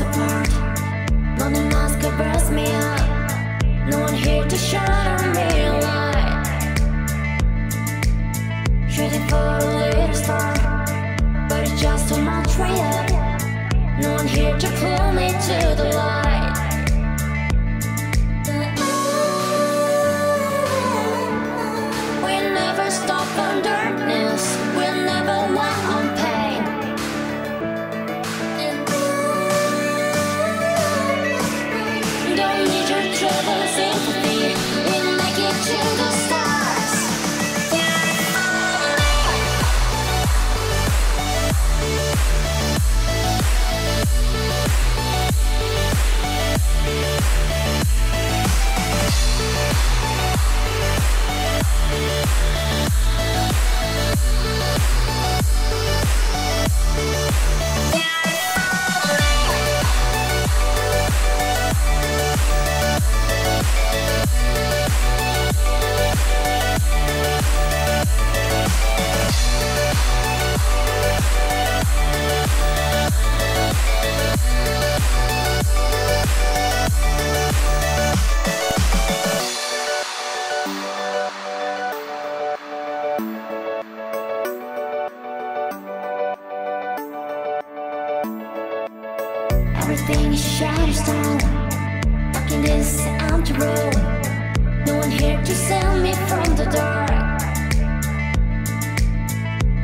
falls apart. London mask covers me up. No one here to shine me light. Shooting for a little star, but it's just too much real. No one here to pull me to the light. Everything stone. Stuck in this empty room. No one here to save me from the dark.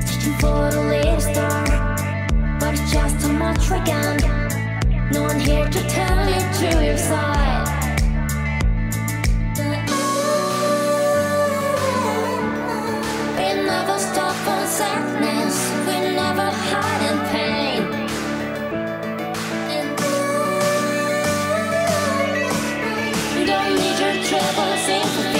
Searching for the little star, but it's just too much again. No one here to tell me to your side. Your troubles seems